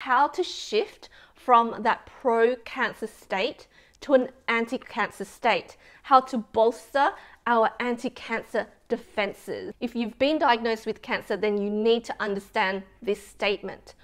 how to shift from that pro cancer state to an anti cancer state, how to bolster our anti cancer defenses. If you've been diagnosed with cancer, then you need to understand this statement.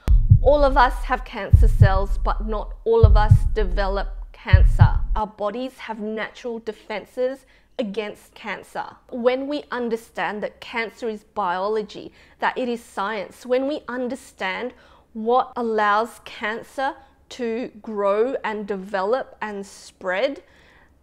All of us have cancer cells, but not all of us develop cancer. Our bodies have natural defenses against cancer. When we understand that cancer is biology, that it is science, when we understand what allows cancer to grow and develop and spread,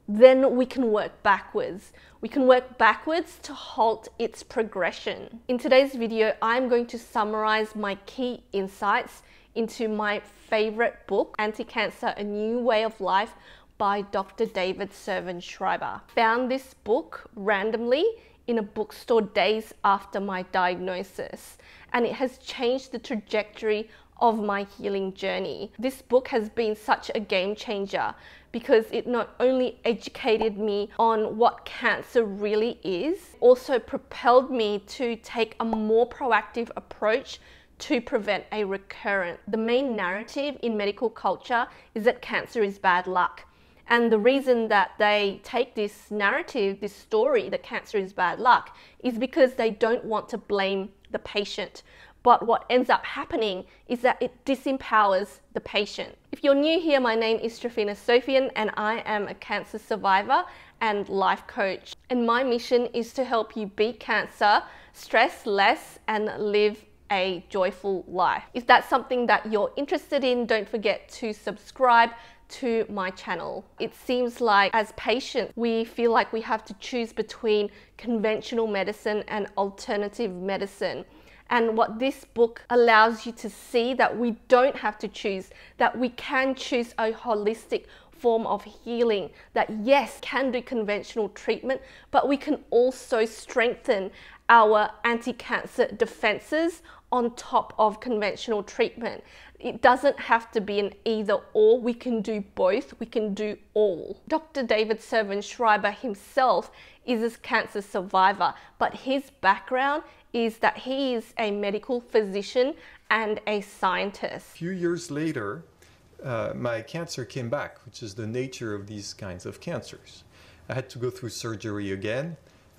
then we can work backwards. We can work backwards to halt its progression. In today's video, I'm going to summarize my key insights into my favorite book, Anti-Cancer, A New Way of Life by Dr. David Servan Schreiber. Found this book randomly in a bookstore days after my diagnosis, and it has changed the trajectory of my healing journey. This book has been such a game changer because it not only educated me on what cancer really is, also propelled me to take a more proactive approach to prevent a recurrence. The main narrative in medical culture is that cancer is bad luck. And the reason that they take this narrative, this story that cancer is bad luck, is because they don't want to blame the patient. But what ends up happening is that it disempowers the patient. If you're new here, my name is Trifina Sofian and I am a cancer survivor and life coach. And my mission is to help you beat cancer, stress less, and live a joyful life. If that's something that you're interested in, don't forget to subscribe to my channel. It seems like as patients, we feel like we have to choose between conventional medicine and alternative medicine. And what this book allows you to see that we don't have to choose, that we can choose a holistic form of healing that yes can do conventional treatment but we can also strengthen our anti-cancer defenses on top of conventional treatment it doesn't have to be an either or we can do both we can do all dr david servan schreiber himself is a cancer survivor but his background is that he is a medical physician and a scientist. A few years later, uh, my cancer came back, which is the nature of these kinds of cancers. I had to go through surgery again.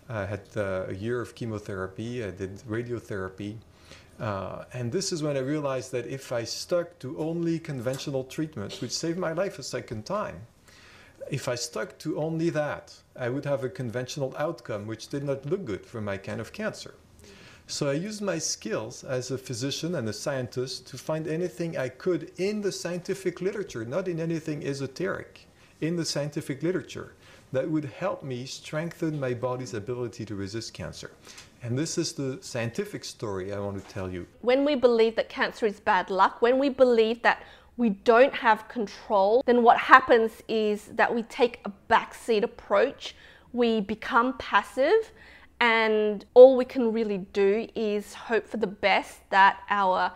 I had uh, a year of chemotherapy. I did radiotherapy. Uh, and this is when I realized that if I stuck to only conventional treatments, which saved my life a second time, if I stuck to only that, I would have a conventional outcome which did not look good for my kind of cancer. So I used my skills as a physician and a scientist to find anything I could in the scientific literature, not in anything esoteric, in the scientific literature that would help me strengthen my body's ability to resist cancer. And this is the scientific story I want to tell you. When we believe that cancer is bad luck, when we believe that we don't have control, then what happens is that we take a backseat approach, we become passive, and all we can really do is hope for the best that our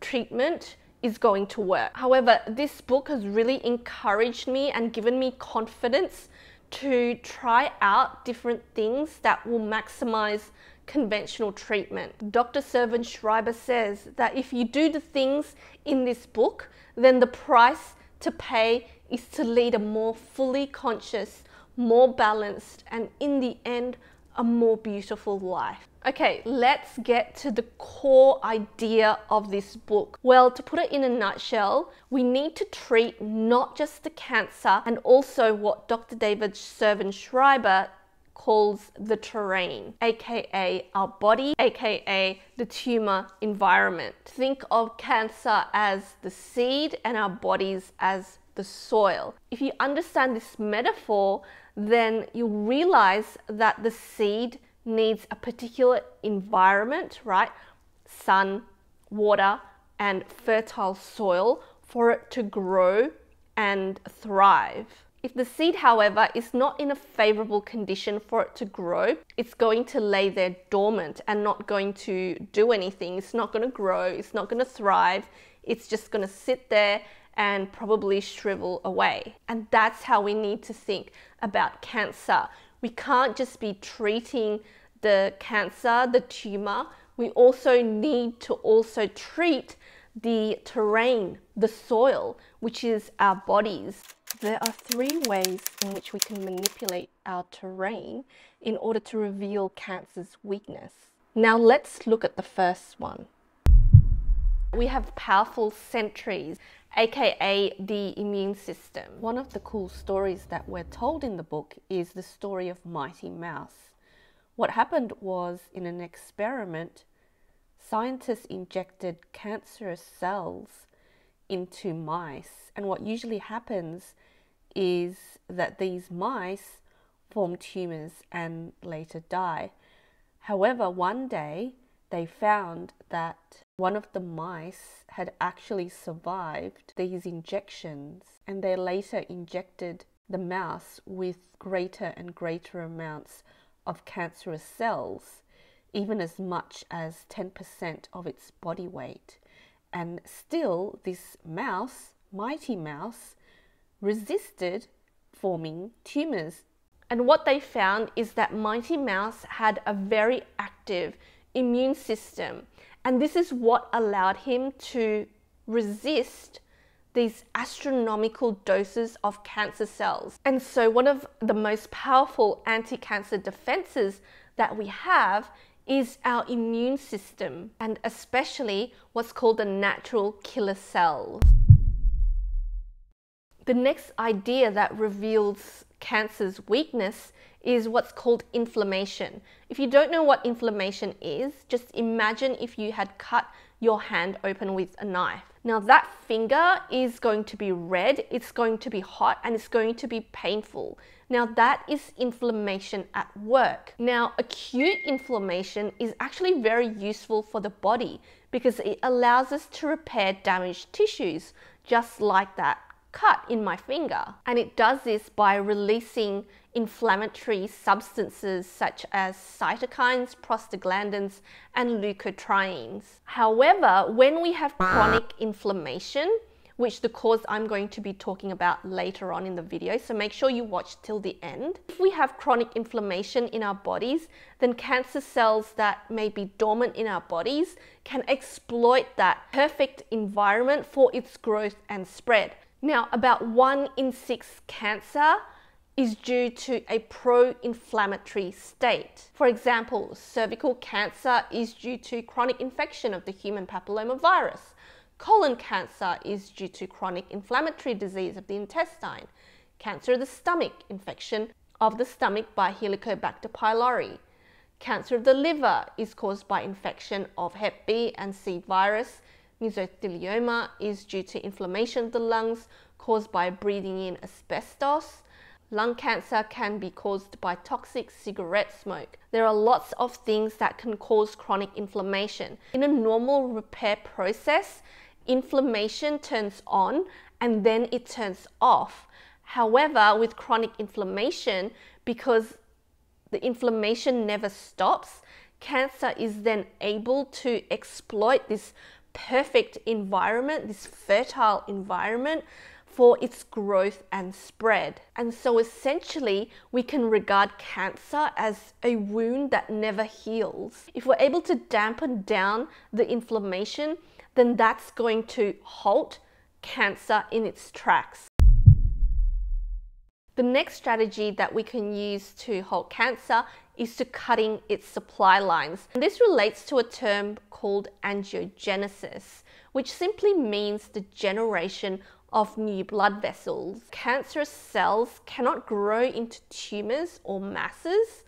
treatment is going to work. However, this book has really encouraged me and given me confidence to try out different things that will maximize conventional treatment. Dr. Servan Schreiber says that if you do the things in this book, then the price to pay is to lead a more fully conscious, more balanced, and in the end, a more beautiful life. Okay, let's get to the core idea of this book. Well, to put it in a nutshell, we need to treat not just the cancer and also what Dr. David Servan Schreiber calls the terrain, aka our body, aka the tumor environment. Think of cancer as the seed and our bodies as the soil. If you understand this metaphor, then you realize that the seed needs a particular environment, right? Sun, water, and fertile soil for it to grow and thrive. If the seed, however, is not in a favorable condition for it to grow, it's going to lay there dormant and not going to do anything. It's not going to grow, it's not going to thrive, it's just going to sit there and probably shrivel away. And that's how we need to think about cancer. We can't just be treating the cancer, the tumor. We also need to also treat the terrain, the soil, which is our bodies. There are three ways in which we can manipulate our terrain in order to reveal cancer's weakness. Now let's look at the first one. We have powerful sentries, aka the immune system. One of the cool stories that we're told in the book is the story of Mighty Mouse. What happened was in an experiment, scientists injected cancerous cells into mice, and what usually happens is that these mice form tumors and later die. However, one day they found that one of the mice had actually survived these injections, and they later injected the mouse with greater and greater amounts of cancerous cells, even as much as 10% of its body weight. And still, this mouse, Mighty Mouse, resisted forming tumors. And what they found is that Mighty Mouse had a very active immune system. And this is what allowed him to resist these astronomical doses of cancer cells. And so, one of the most powerful anti cancer defenses that we have is our immune system, and especially what's called the natural killer cells. The next idea that reveals cancer's weakness is what's called inflammation. If you don't know what inflammation is, just imagine if you had cut your hand open with a knife. Now that finger is going to be red, it's going to be hot, and it's going to be painful. Now that is inflammation at work. Now acute inflammation is actually very useful for the body because it allows us to repair damaged tissues, just like that cut in my finger. And it does this by releasing inflammatory substances such as cytokines, prostaglandins, and leukotrienes. However, when we have chronic inflammation, which the cause I'm going to be talking about later on in the video, so make sure you watch till the end. If we have chronic inflammation in our bodies, then cancer cells that may be dormant in our bodies can exploit that perfect environment for its growth and spread. Now, about one in six cancer is due to a pro-inflammatory state. For example, cervical cancer is due to chronic infection of the human papillomavirus. Colon cancer is due to chronic inflammatory disease of the intestine. Cancer of the stomach, infection of the stomach by Helicobacter pylori. Cancer of the liver is caused by infection of Hep B and C virus. Mesothelioma is due to inflammation of the lungs caused by breathing in asbestos. Lung cancer can be caused by toxic cigarette smoke. There are lots of things that can cause chronic inflammation. In a normal repair process, inflammation turns on and then it turns off. However, with chronic inflammation, because the inflammation never stops, cancer is then able to exploit this perfect environment, this fertile environment for its growth and spread. And so essentially, we can regard cancer as a wound that never heals. If we're able to dampen down the inflammation, then that's going to halt cancer in its tracks. The next strategy that we can use to halt cancer is to cutting its supply lines. And this relates to a term called angiogenesis, which simply means the generation of new blood vessels. Cancerous cells cannot grow into tumors or masses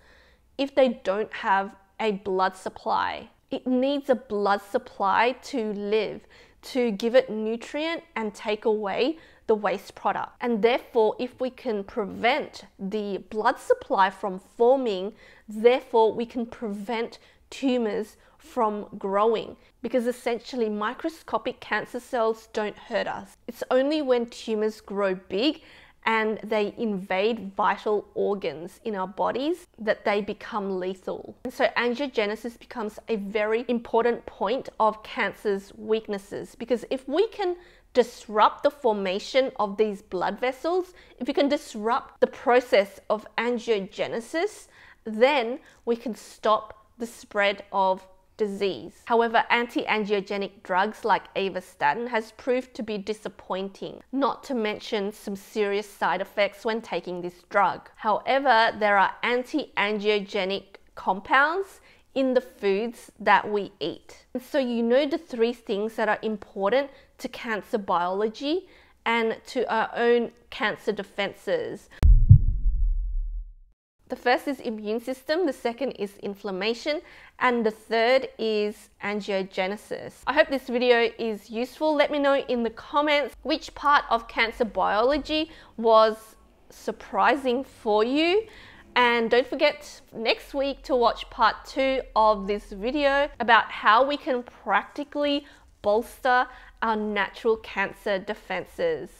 if they don't have a blood supply. It needs a blood supply to live, to give it nutrient and take away the waste product. And therefore, if we can prevent the blood supply from forming, therefore we can prevent tumors from growing because essentially microscopic cancer cells don't hurt us. It's only when tumors grow big and they invade vital organs in our bodies that they become lethal. And so angiogenesis becomes a very important point of cancer's weaknesses because if we can disrupt the formation of these blood vessels, if we can disrupt the process of angiogenesis, then we can stop the spread of disease. However, anti-angiogenic drugs like avastatin has proved to be disappointing, not to mention some serious side effects when taking this drug. However, there are anti-angiogenic compounds in the foods that we eat. And so you know the three things that are important to cancer biology and to our own cancer defenses. The first is immune system, the second is inflammation, and the third is angiogenesis. I hope this video is useful. Let me know in the comments which part of cancer biology was surprising for you. And don't forget next week to watch part two of this video about how we can practically bolster our natural cancer defenses.